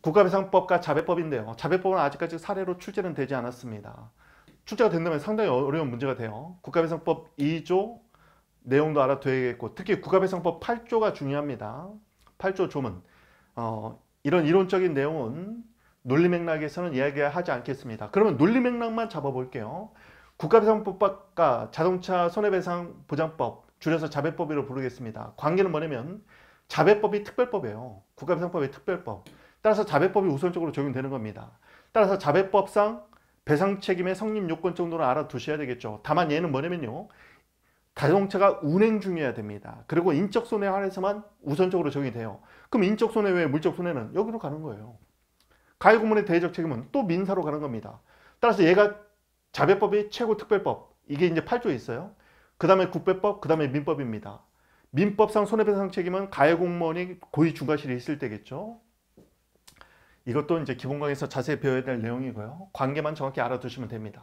국가배상법과 자배법인데요. 자배법은 아직까지 사례로 출제는 되지 않았습니다. 출제가 된다면 상당히 어려운 문제가 돼요. 국가배상법 2조 내용도 알아둬야겠고 특히 국가배상법 8조가 중요합니다. 8조 조문 어, 이런 이론적인 내용은 논리 맥락에서는 이야기하지 않겠습니다. 그러면 논리 맥락만 잡아볼게요. 국가배상법과 자동차 손해배상 보장법 줄여서 자배법으로 부르겠습니다. 관계는 뭐냐면 자배법이 특별법이에요. 국가배상법의 특별법. 따라서 자배법이 우선적으로 적용되는 겁니다. 따라서 자배법상 배상 책임의 성립 요건 정도는 알아두셔야 되겠죠. 다만 얘는 뭐냐면요. 자동차가 운행 중이어야 됩니다. 그리고 인적 손해 한해서만 우선적으로 적용이 돼요. 그럼 인적 손해 외에 물적 손해는 여기로 가는 거예요. 가해구문의 대외적 책임은 또 민사로 가는 겁니다. 따라서 얘가 자배법의 최고 특별법 이게 이제 8조에 있어요. 그 다음에 국배법, 그 다음에 민법입니다. 민법상 손해배상 책임은 가해공무원이 고의 중과실이 있을 때겠죠. 이것도 이제 기본 강에서 자세히 배워야 될 내용이고요. 관계만 정확히 알아두시면 됩니다.